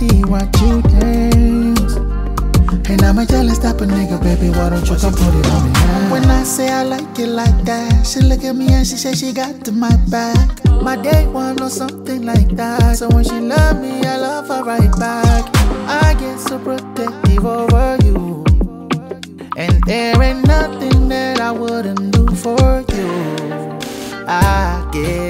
body, watch you dance. And I'm a jealous type of nigga, baby. Why don't you come put it on me now? When I say I like it like that, she look at me and she say she got to my back. My day one or something like that. So when she love me, I love her right back. I get so protective over you. And there ain't nothing that I wouldn't do for you. I get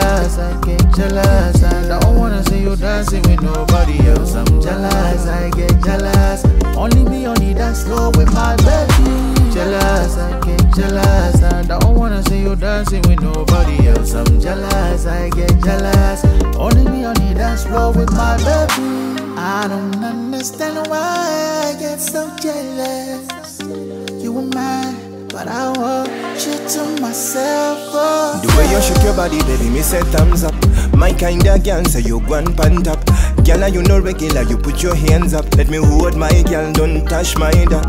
jealous, I get jealous. I don't wanna see you dancing with nobody else. I'm jealous, I get jealous. Only me on the dance floor with my baby. Jealous, I get jealous. I don't wanna see you dancing with nobody else. I'm jealous, I get jealous. Only me on the dance floor with my baby. I don't understand why I get so jealous. You were mine, but I want you to myself. Oh, The way you shake your body, baby, me say thumbs up. My kind of girl say you one pan up. Girl, you no regular? You put your hands up. Let me hold my girl, don't touch my dad.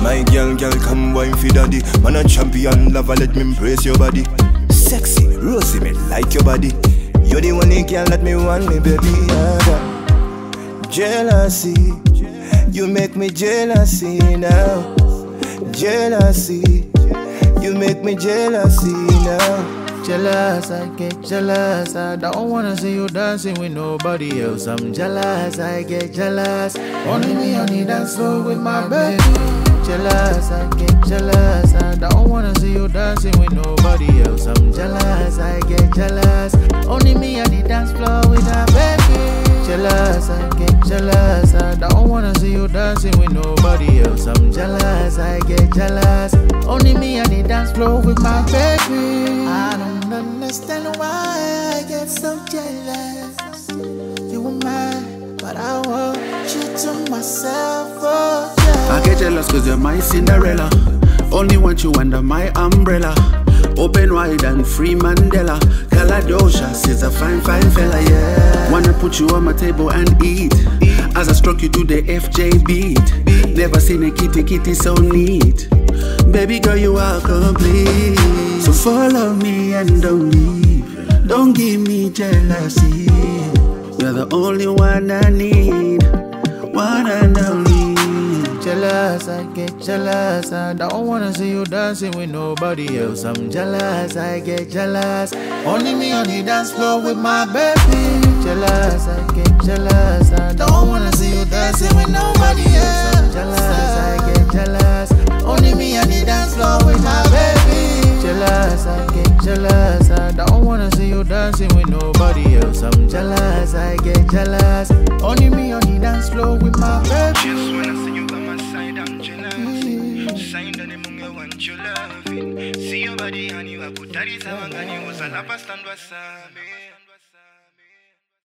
My girl, girl, come wine for daddy. Man a champion lover, let me embrace your body. Sexy, rosy, me like your body. You're the only girl that me want, me baby. Yeah. Jealousy, you make me jealousy now. Jealousy, you make me jealousy now. Jealous, I get jealous. I don't wanna see you dancing with nobody else. I'm jealous, I get jealous. Only me on the dance floor with my baby. Jealous, I get jealous. I don't wanna see you dancing with nobody else. I'm jealous, I get jealous. Only me on the dance floor with my baby. Jealous, I jealous. I don't wanna see you dancing with nobody else. I'm jealous, I get jealous. Only me on the dance floor with my baby. I don't understand why I get so jealous. You were mine, but I want you to myself. Oh, yeah. I get jealous cause you're my Cinderella. Only want you under my umbrella. Open wide and free Mandela. Kaladoshas is a fine, fine fella, yeah. Wanna put you on my table and eat. You to the FJ beat. Never seen a kitty kitty so neat. Baby girl, you are complete. So follow me and don't leave. Don't give me jealousy. You're the only one I need. One and only. Jealous, I get jealous. I don't wanna see you dancing with nobody else. I'm jealous, I get jealous. Only me on the dance floor with my baby. Jealous, I get jealous. I don't wanna see you dancing with nobody else. I'm jealous, I get jealous. Only me on the dance floor with my baby. Jealous, I get jealous. I don't wanna see you dancing with nobody else. I'm jealous, I get jealous. Only me on the dance floor with my baby. Just wanna see you by my side, I'm jealous. Sign on the moon, I want you loving. See your body, honey, I put that is a man, was a lapa stand was